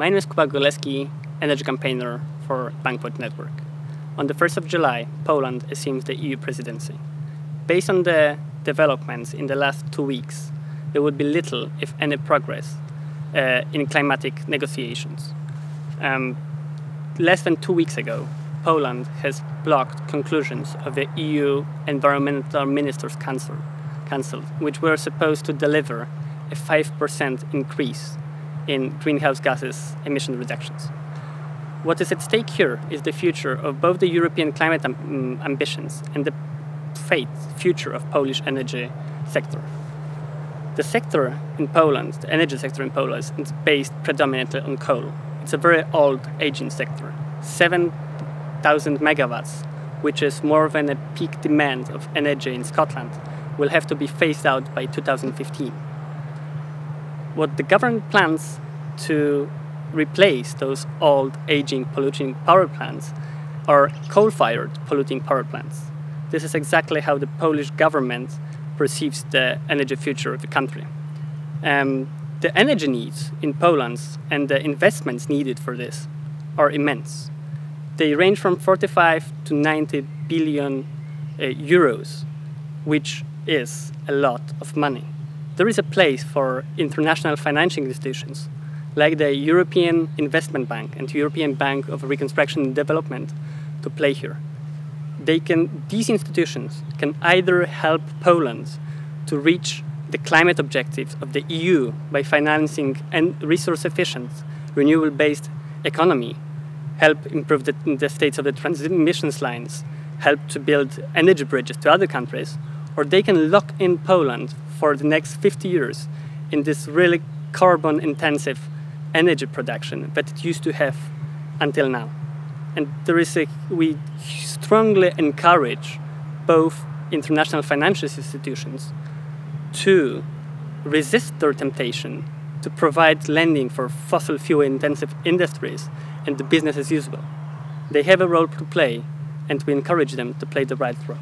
My name is Kuba Gogolewski, energy campaigner for Bankwatch Network. On the 1st of July, Poland assumes the EU presidency. Based on the developments in the last two weeks, there would be little, if any, progress uh, in climatic negotiations. Um, less than two weeks ago, Poland has blocked conclusions of the EU Environmental Ministers' Council, Council which were supposed to deliver a 5% increase in greenhouse gases emission reductions. What is at stake here is the future of both the European climate um, ambitions and the fate, future of Polish energy sector. The sector in Poland, the energy sector in Poland, is based predominantly on coal. It's a very old, aging sector. 7,000 megawatts, which is more than a peak demand of energy in Scotland, will have to be phased out by 2015 what the government plans to replace those old, aging, polluting power plants are coal fired polluting power plants. This is exactly how the Polish government perceives the energy future of the country. Um, the energy needs in Poland and the investments needed for this are immense. They range from 45 to 90 billion uh, euros, which is a lot of money there is a place for international financial institutions like the European Investment Bank and European Bank of Reconstruction and Development to play here. They can, these institutions can either help Poland to reach the climate objectives of the EU by financing and resource efficient, renewable based economy, help improve the, the states of the transmission lines, help to build energy bridges to other countries, or they can lock in Poland for the next 50 years in this really carbon intensive energy production that it used to have until now. And there is a, we strongly encourage both international financial institutions to resist their temptation to provide lending for fossil fuel intensive industries and the business as usual. They have a role to play, and we encourage them to play the right role.